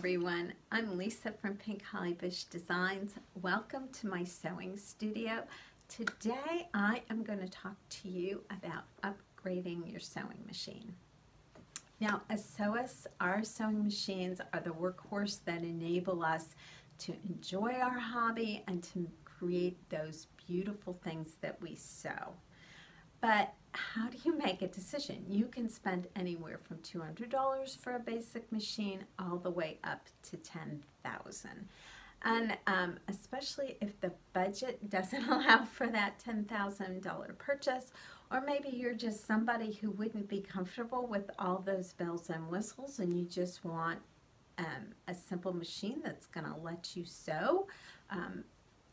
everyone. I'm Lisa from Pink Hollybush Designs. Welcome to my sewing studio. Today I am going to talk to you about upgrading your sewing machine. Now, as sewists, our sewing machines are the workhorse that enable us to enjoy our hobby and to create those beautiful things that we sew. But how do you make a decision? You can spend anywhere from $200 for a basic machine all the way up to 10000 and um, especially if the budget doesn't allow for that $10,000 purchase, or maybe you're just somebody who wouldn't be comfortable with all those bells and whistles and you just want um, a simple machine that's going to let you sew. Um,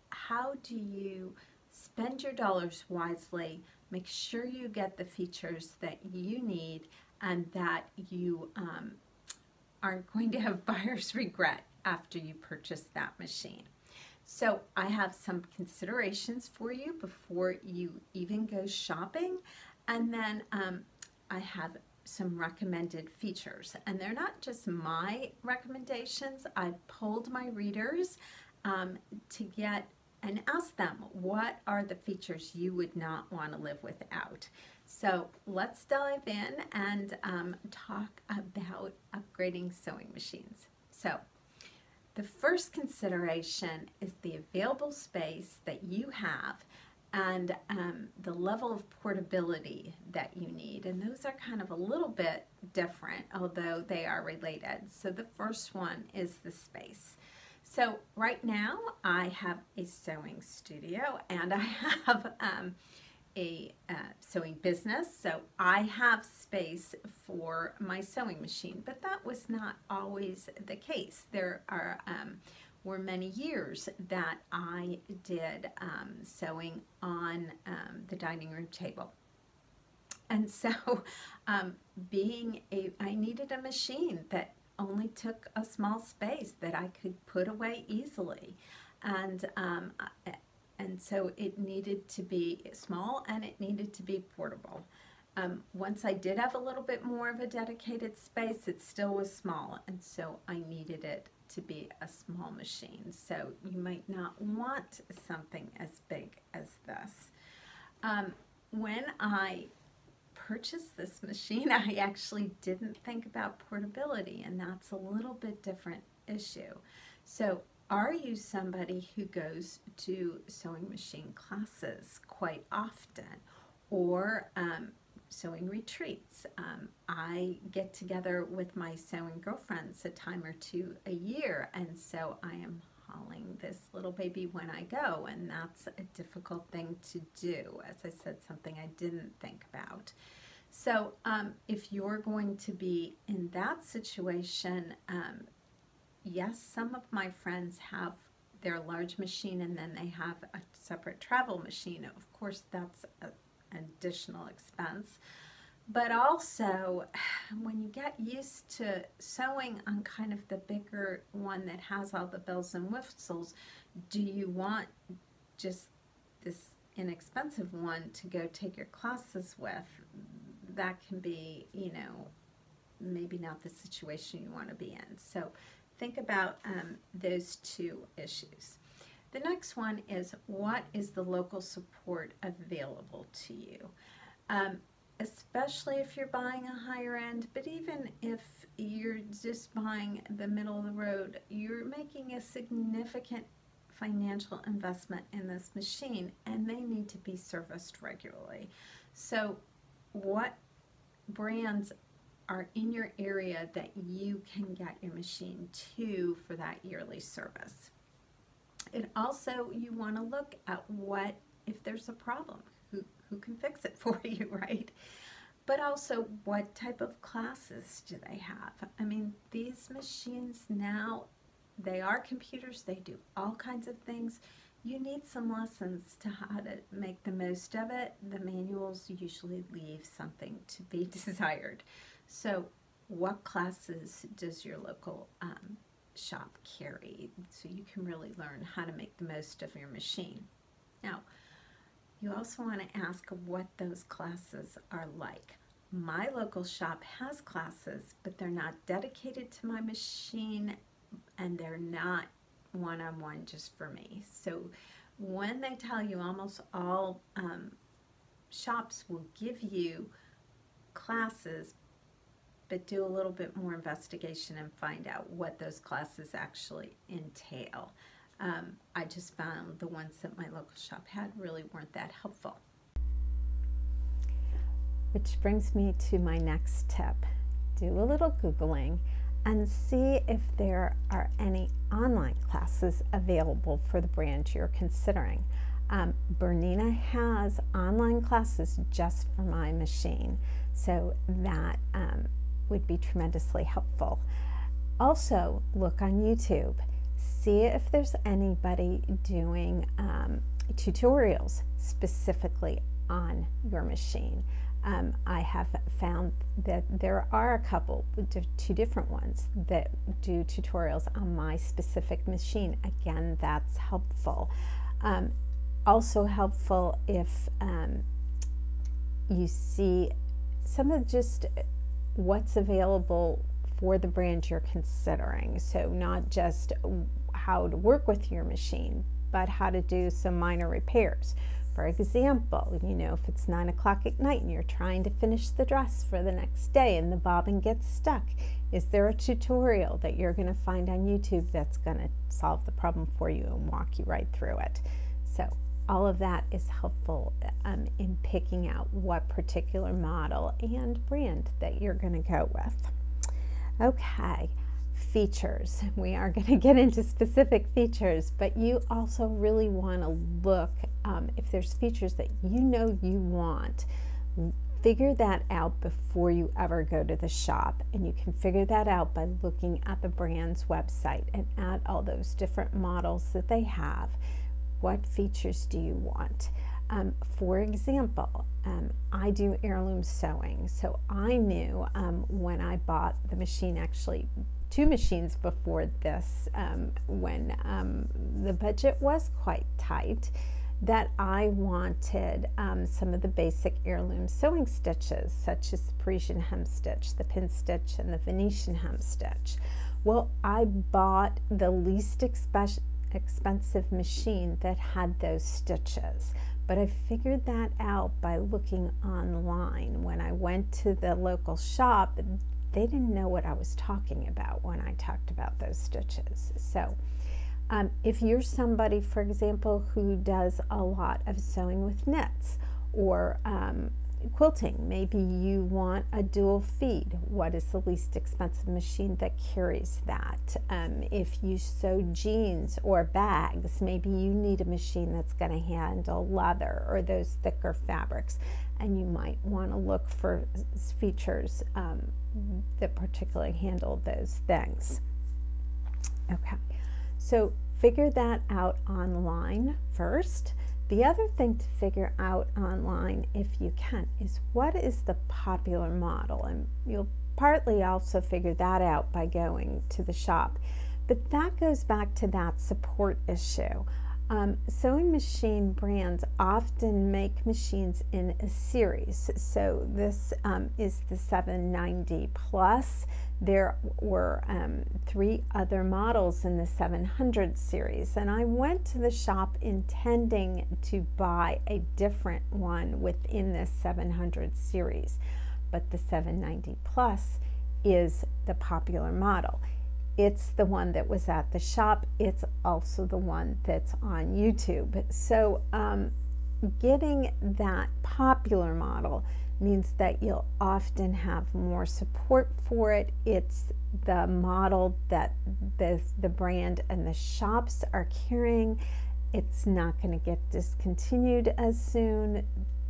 how do you spend your dollars wisely Make sure you get the features that you need and that you um, aren't going to have buyer's regret after you purchase that machine. So I have some considerations for you before you even go shopping. And then um, I have some recommended features. And they're not just my recommendations. I polled my readers um, to get and ask them what are the features you would not want to live without. So let's dive in and um, talk about upgrading sewing machines. So the first consideration is the available space that you have and um, the level of portability that you need. And those are kind of a little bit different, although they are related. So the first one is the space. So right now I have a sewing studio and I have um, a uh, sewing business. So I have space for my sewing machine, but that was not always the case. There are um, were many years that I did um, sewing on um, the dining room table. And so um, being a, I needed a machine that only took a small space that I could put away easily. And, um, and so it needed to be small and it needed to be portable. Um, once I did have a little bit more of a dedicated space, it still was small, and so I needed it to be a small machine. So you might not want something as big as this. Um, when I purchased this machine, I actually didn't think about portability, and that's a little bit different issue. So are you somebody who goes to sewing machine classes quite often or um, sewing retreats? Um, I get together with my sewing girlfriends a time or two a year, and so I am hauling this little baby when I go, and that's a difficult thing to do. As I said, something I didn't think about. So um, if you're going to be in that situation, um, yes, some of my friends have their large machine and then they have a separate travel machine. Of course, that's an additional expense. But also, when you get used to sewing on kind of the bigger one that has all the bells and whistles, do you want just this inexpensive one to go take your classes with? That can be, you know, maybe not the situation you want to be in. So think about um, those two issues. The next one is what is the local support available to you? Um, especially if you're buying a higher end, but even if you're just buying the middle of the road, you're making a significant financial investment in this machine and they need to be serviced regularly. So what brands are in your area that you can get your machine to for that yearly service? And also you want to look at what, if there's a problem, who, who can fix it for you, right? But also, what type of classes do they have? I mean, these machines now, they are computers, they do all kinds of things. You need some lessons to how to make the most of it. The manuals usually leave something to be desired. So what classes does your local um, shop carry so you can really learn how to make the most of your machine. Now, you also want to ask what those classes are like. My local shop has classes, but they're not dedicated to my machine and they're not one on one just for me. So when they tell you almost all um, shops will give you classes, but do a little bit more investigation and find out what those classes actually entail. Um, I just found the ones that my local shop had really weren't that helpful. Which brings me to my next tip. Do a little Googling and see if there are any online classes available for the brand you're considering. Um, Bernina has online classes just for my machine, so that um, would be tremendously helpful. Also, look on YouTube. See if there's anybody doing um, tutorials specifically on your machine. Um, I have found that there are a couple, two different ones that do tutorials on my specific machine. Again, that's helpful. Um, also helpful if um, you see some of just what's available for the brand you're considering. So not just how to work with your machine, but how to do some minor repairs for example, you know, if it's nine o'clock at night and you're trying to finish the dress for the next day and the bobbin gets stuck, is there a tutorial that you're going to find on YouTube that's going to solve the problem for you and walk you right through it? So, all of that is helpful um, in picking out what particular model and brand that you're going to go with. Okay features. We are going to get into specific features, but you also really want to look um, if there's features that you know you want. Figure that out before you ever go to the shop, and you can figure that out by looking at the brand's website and at all those different models that they have. What features do you want? Um, for example, um, I do heirloom sewing, so I knew um, when I bought the machine actually two machines before this um, when um, the budget was quite tight that I wanted um, some of the basic heirloom sewing stitches, such as the Parisian hem stitch, the pin stitch, and the Venetian hem stitch. Well, I bought the least expe expensive machine that had those stitches. But I figured that out by looking online. When I went to the local shop, they didn't know what I was talking about when I talked about those stitches. So um, if you're somebody, for example, who does a lot of sewing with knits or um, quilting, maybe you want a dual feed. What is the least expensive machine that carries that? Um, if you sew jeans or bags, maybe you need a machine that's going to handle leather or those thicker fabrics and you might want to look for features um, that particularly handle those things. Okay, so figure that out online first. The other thing to figure out online, if you can, is what is the popular model? And you'll partly also figure that out by going to the shop. But that goes back to that support issue. Um, sewing machine brands often make machines in a series. So this um, is the 790 Plus. There were um, three other models in the 700 series, and I went to the shop intending to buy a different one within this 700 series. But the 790 Plus is the popular model. It's the one that was at the shop. It's also the one that's on YouTube. So, um, getting that popular model means that you'll often have more support for it. It's the model that the, the brand and the shops are carrying. It's not going to get discontinued as soon.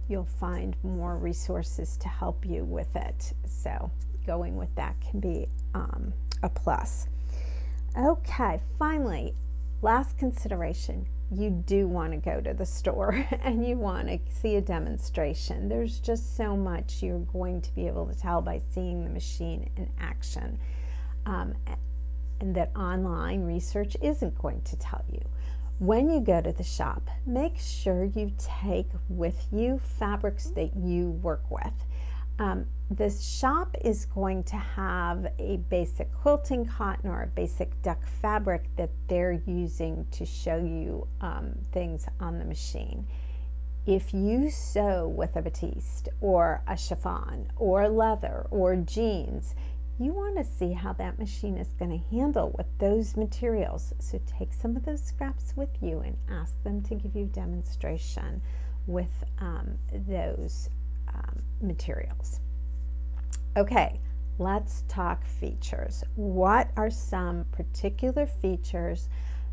You'll find more resources to help you with it. So, going with that can be um, a plus. Okay, finally, last consideration you do want to go to the store and you want to see a demonstration. There's just so much you're going to be able to tell by seeing the machine in action, um, and that online research isn't going to tell you. When you go to the shop, make sure you take with you fabrics that you work with. Um, the shop is going to have a basic quilting cotton or a basic duck fabric that they're using to show you um, things on the machine. If you sew with a batiste or a chiffon or leather or jeans, you want to see how that machine is going to handle with those materials. So take some of those scraps with you and ask them to give you demonstration with um, those um, materials. Okay, let's talk features. What are some particular features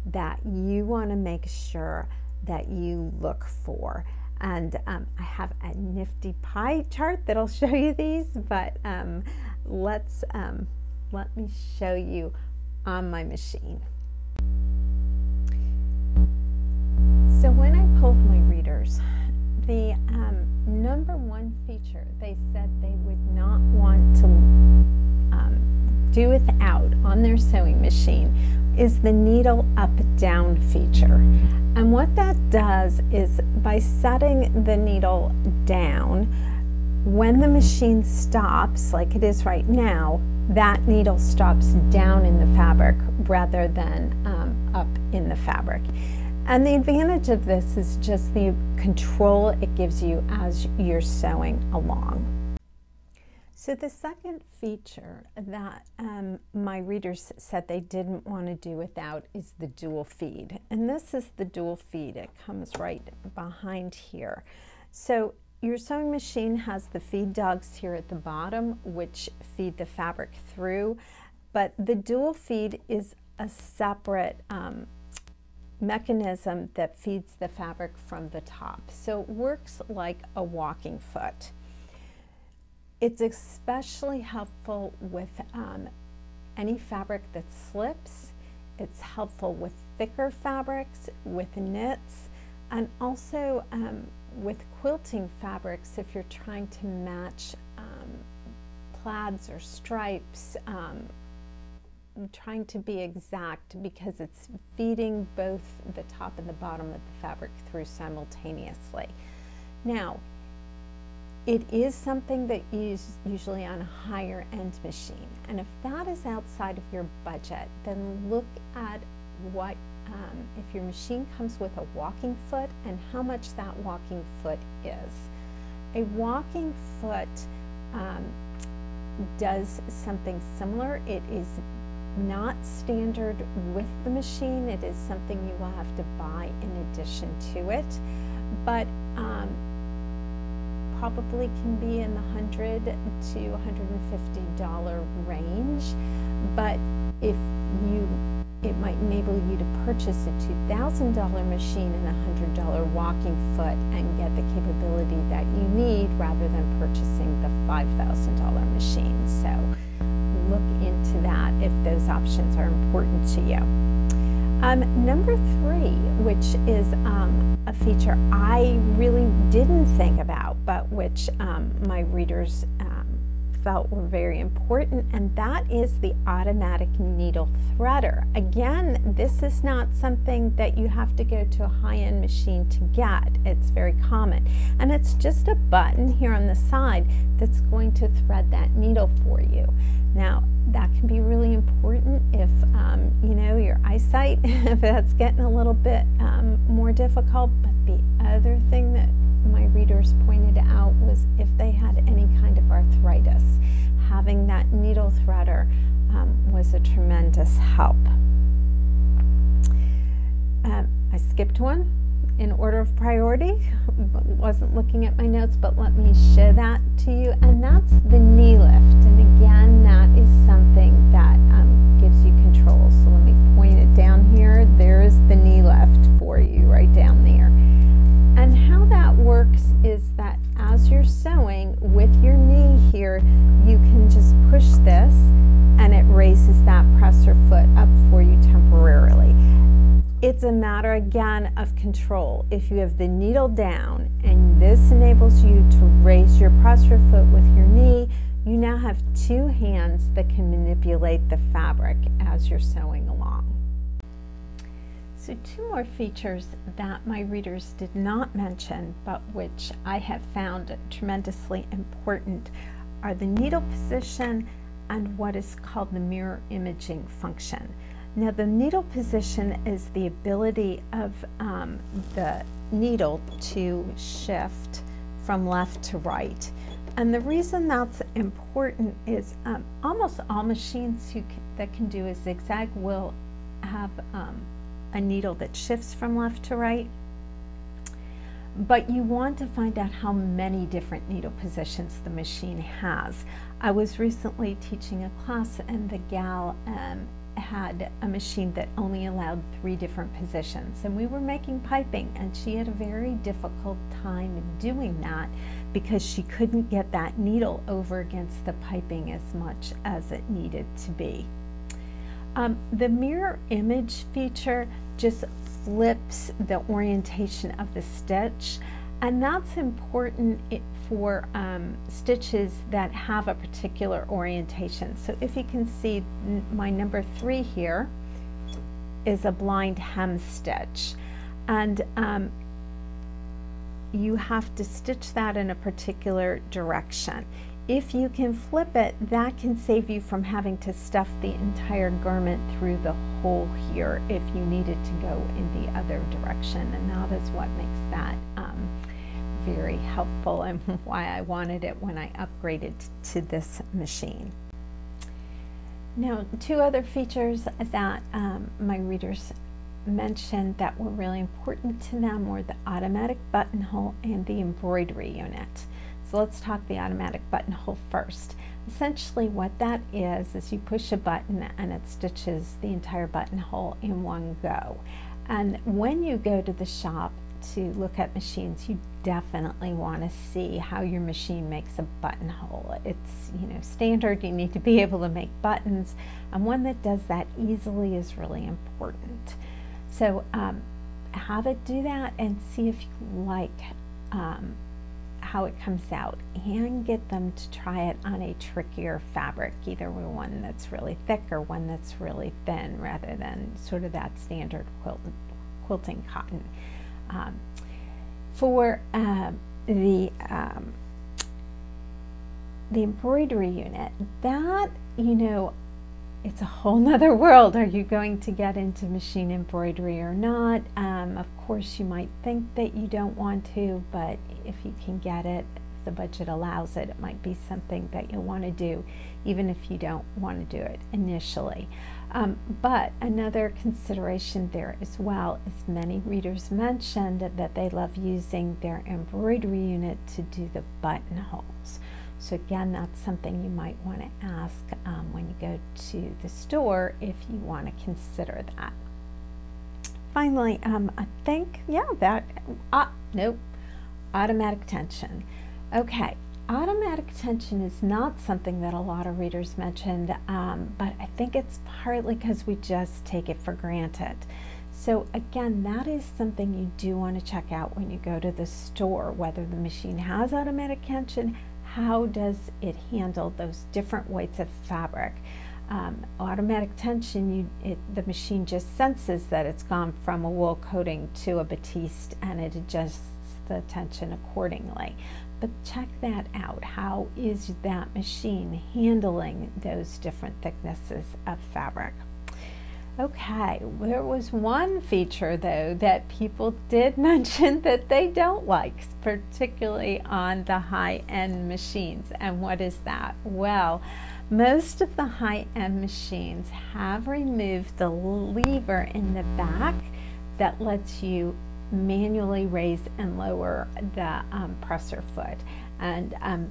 that you want to make sure that you look for? And um, I have a nifty pie chart that'll show you these, but um, let's um, let me show you on my machine. So when I pulled my readers, the um, number one feature they said they would not want to um, do without on their sewing machine is the needle up down feature. And what that does is by setting the needle down, when the machine stops, like it is right now, that needle stops down in the fabric rather than um, up in the fabric. And the advantage of this is just the control it gives you as you're sewing along. So the second feature that um, my readers said they didn't want to do without is the dual feed. And this is the dual feed. It comes right behind here. So your sewing machine has the feed dogs here at the bottom, which feed the fabric through. But the dual feed is a separate um, mechanism that feeds the fabric from the top. So it works like a walking foot. It's especially helpful with um, any fabric that slips. It's helpful with thicker fabrics, with knits, and also um, with quilting fabrics if you're trying to match um, plaids or stripes. Trying to be exact because it's feeding both the top and the bottom of the fabric through simultaneously. Now, it is something that is usually on a higher end machine. And if that is outside of your budget, then look at what, um, if your machine comes with a walking foot and how much that walking foot is. A walking foot um, does something similar. It is not standard with the machine. It is something you will have to buy in addition to it. But um, probably can be in the 100 to 150 dollar range but if you it might enable you to purchase a $2,000 machine and a $100 walking foot and get the capability that you need rather than purchasing the $5,000 machine. So look into that if those options are important to you. Um, number three, which is um, a feature I really didn't think about, but which um, my readers felt were very important, and that is the automatic needle threader. Again, this is not something that you have to go to a high-end machine to get. It's very common. And it's just a button here on the side that's going to thread that needle for you. Now, that can be really important if, um, you know, your eyesight, if that's getting a little bit um, more difficult. But the other thing that my readers pointed out was if they had any kind of arthritis, having that needle threader um, was a tremendous help. Um, I skipped one in order of priority. Wasn't looking at my notes, but let me show that to you. And that's the knee lift. And again, that is something that um, gives you control. So let me point it down here. There's the knee lift for you right down there. And how that works is that as you're sewing with your knee here, you can just push this and it raises that presser foot up for you temporarily. It's a matter again of control. If you have the needle down and this enables you to raise your presser foot with your knee, you now have two hands that can manipulate the fabric as you're sewing along. So, two more features that my readers did not mention, but which I have found tremendously important, are the needle position and what is called the mirror imaging function. Now, the needle position is the ability of um, the needle to shift from left to right. And the reason that's important is um, almost all machines can, that can do a zigzag will have um, a needle that shifts from left to right. But you want to find out how many different needle positions the machine has. I was recently teaching a class and the gal um, had a machine that only allowed three different positions and we were making piping and she had a very difficult time doing that because she couldn't get that needle over against the piping as much as it needed to be. Um, the mirror image feature just flips the orientation of the stitch and that's important for um, stitches that have a particular orientation. So if you can see my number three here is a blind hem stitch and um, you have to stitch that in a particular direction. If you can flip it, that can save you from having to stuff the entire garment through the hole here if you needed to go in the other direction. And that is what makes that um, very helpful and why I wanted it when I upgraded to this machine. Now, two other features that um, my readers mentioned that were really important to them were the automatic buttonhole and the embroidery unit. So let's talk the automatic buttonhole first. Essentially what that is, is you push a button and it stitches the entire buttonhole in one go. And when you go to the shop to look at machines, you definitely want to see how your machine makes a buttonhole. It's, you know, standard. You need to be able to make buttons, and one that does that easily is really important. So um, have it do that and see if you like um, how it comes out and get them to try it on a trickier fabric, either one that's really thick or one that's really thin rather than sort of that standard quilt, quilting cotton. Um, for uh, the um, the embroidery unit, that you know, it's a whole nother world. Are you going to get into machine embroidery or not? Um, of course, you might think that you don't want to, but if you can get it, if the budget allows it, it might be something that you'll want to do, even if you don't want to do it initially. Um, but another consideration there as well is many readers mentioned that they love using their embroidery unit to do the buttonholes. So again, that's something you might want to ask um, when you go to the store if you want to consider that. Finally, um, I think, yeah, that, uh, nope, automatic tension. Okay, automatic tension is not something that a lot of readers mentioned, um, but I think it's partly because we just take it for granted. So again, that is something you do want to check out when you go to the store, whether the machine has automatic tension, how does it handle those different weights of fabric. Um, automatic tension, you, it, the machine just senses that it's gone from a wool coating to a batiste and it adjusts the tension accordingly but check that out. How is that machine handling those different thicknesses of fabric? Okay, there was one feature though that people did mention that they don't like, particularly on the high-end machines. And what is that? Well, most of the high-end machines have removed the lever in the back that lets you manually raise and lower the um, presser foot. And um,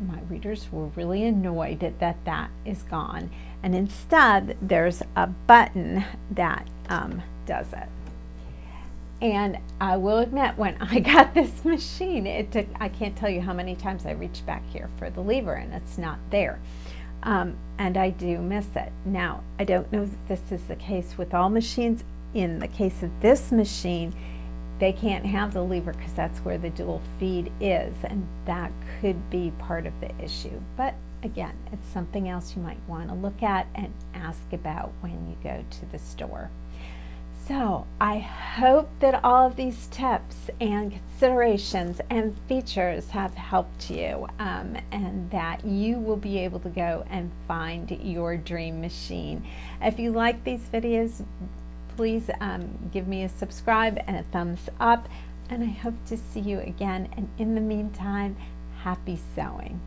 my readers were really annoyed that that is gone. And instead, there's a button that um, does it. And I will admit, when I got this machine, it took, I can't tell you how many times I reached back here for the lever and it's not there. Um, and I do miss it. Now, I don't know if this is the case with all machines. In the case of this machine, they can't have the lever because that's where the dual feed is and that could be part of the issue but again it's something else you might want to look at and ask about when you go to the store So, I hope that all of these tips and considerations and features have helped you um, and that you will be able to go and find your dream machine. If you like these videos, please um, give me a subscribe and a thumbs up. And I hope to see you again. And in the meantime, happy sewing.